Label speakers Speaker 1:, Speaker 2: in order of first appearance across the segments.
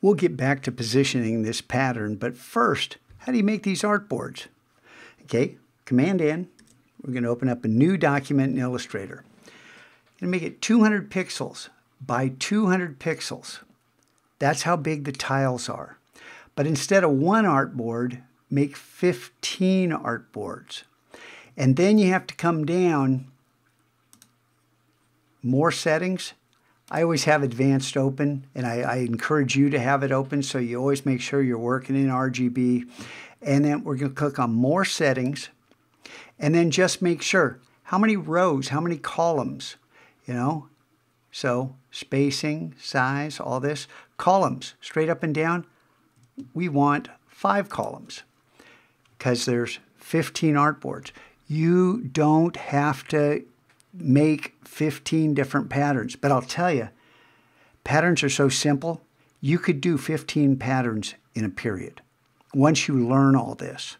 Speaker 1: We'll get back to positioning this pattern, but first, how do you make these artboards? Okay, Command N, we're going to open up a new document in Illustrator. Going to make it 200 pixels by 200 pixels. That's how big the tiles are. But instead of one artboard, make 15 artboards. And then you have to come down more settings. I always have advanced open and I, I, encourage you to have it open so you always make sure you're working in RGB. And then we're going to click on more settings and then just make sure how many rows, how many columns, you know. So spacing, size, all this. Columns, straight up and down, we want five columns because there's 15 artboards. You don't have to make 15 different patterns, but I'll tell you, patterns are so simple, you could do 15 patterns in a period once you learn all this.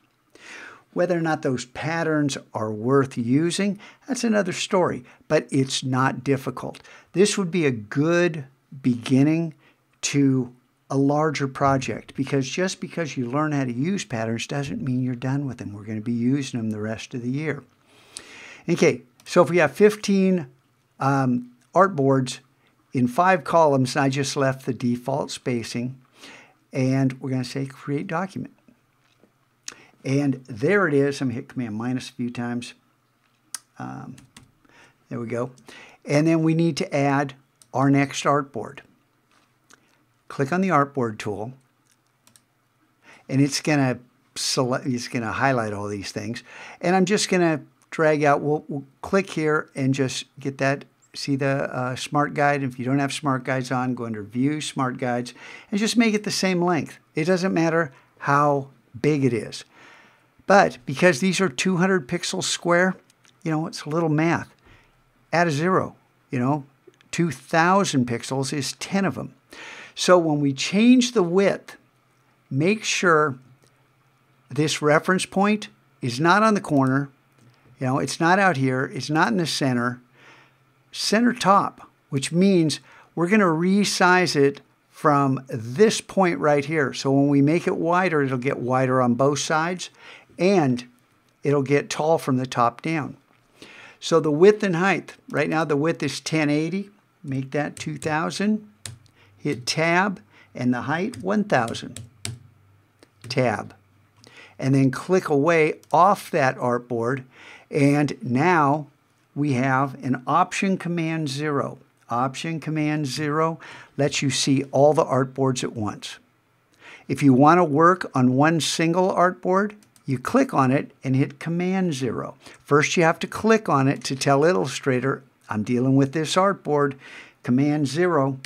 Speaker 1: Whether or not those patterns are worth using, that's another story, but it's not difficult. This would be a good beginning to a larger project because just because you learn how to use patterns doesn't mean you're done with them. We're going to be using them the rest of the year. Okay, so if we have 15 um, artboards in five columns, and I just left the default spacing, and we're going to say create document. And there it is. I'm going to hit Command minus a few times. Um, there we go. And then we need to add our next artboard. Click on the artboard tool, and it's going to select. It's going to highlight all these things. And I'm just going to drag out. We'll, we'll, click here and just get that. See the uh, Smart Guide. If you don't have Smart Guides on, go under View, Smart Guides, and just make it the same length. It doesn't matter how big it is. But because these are 200 pixels square, you know, it's a little math. Add a zero, you know, 2,000 pixels is 10 of them. So when we change the width, make sure this reference point is not on the corner. You know, it's not out here. It's not in the center. Center top, which means we're going to resize it from this point right here. So when we make it wider, it'll get wider on both sides and it'll get tall from the top down. So the width and height, right now the width is 1080, make that 2000, hit tab, and the height 1000, tab. And then click away off that artboard, and now we have an option command zero. Option command zero lets you see all the artboards at once. If you want to work on one single artboard, you click on it and hit Command Zero. First, you have to click on it to tell Illustrator, I'm dealing with this artboard. Command Zero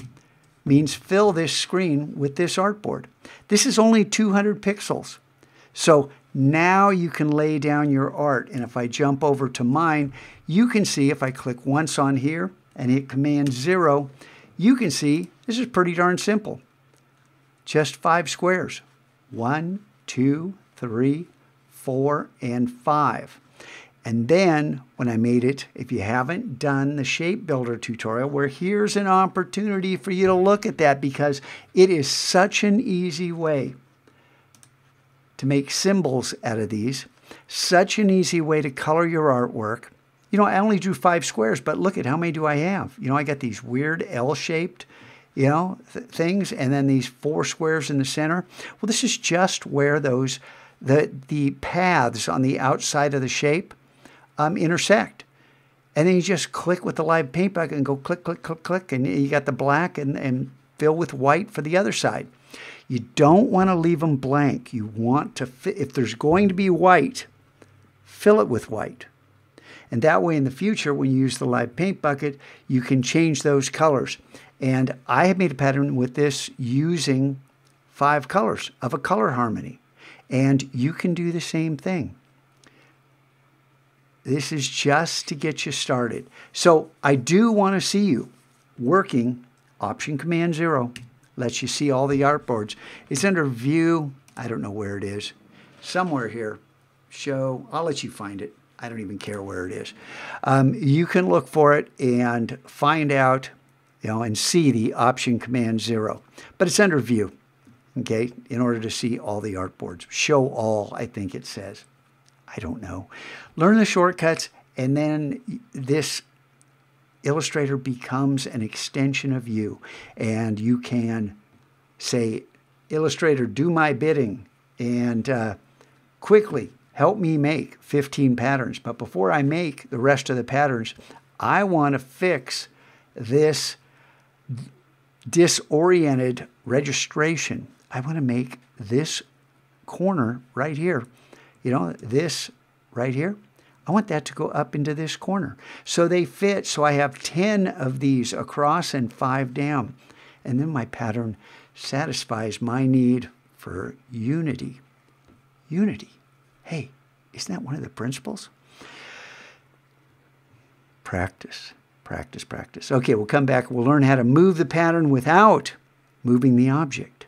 Speaker 1: means fill this screen with this artboard. This is only 200 pixels. So now you can lay down your art. And if I jump over to mine, you can see if I click once on here and hit Command Zero, you can see this is pretty darn simple. Just five squares. One, two, three, four, and 5. And then when I made it, if you haven't done the shape builder tutorial, where here's an opportunity for you to look at that because it is such an easy way to make symbols out of these, such an easy way to color your artwork. You know, I only drew five squares, but look at how many do I have? You know, I got these weird L-shaped, you know, th things, and then these four squares in the center. Well, this is just where those the, the paths on the outside of the shape um, intersect. And then you just click with the live paint bucket and go click, click, click, click, and you got the black and, and fill with white for the other side. You don't want to leave them blank. You want to, fit, if there's going to be white, fill it with white. And that way in the future, when you use the live paint bucket, you can change those colors. And I have made a pattern with this using five colors of a color harmony. And you can do the same thing. This is just to get you started. So I do want to see you working Option Command Zero. Lets you see all the artboards. It's under View. I don't know where it is. Somewhere here. Show. I'll let you find it. I don't even care where it is. Um, you can look for it and find out, you know, and see the Option Command Zero. But it's under View. okay, in order to see all the artboards. Show all, I think it says. I don't know. Learn the shortcuts, and then this Illustrator becomes an extension of you. And you can say, Illustrator, do my bidding, and uh, quickly help me make 15 patterns. But before I make the rest of the patterns, I want to fix this disoriented registration. I want to make this corner right here, you know, this right here. I want that to go up into this corner. So they fit, so I have 10 of these across and five down. And then my pattern satisfies my need for unity. Unity. Hey, isn't that one of the principles? Practice, practice, practice. Okay, we'll come back. We'll learn how to move the pattern without moving the object.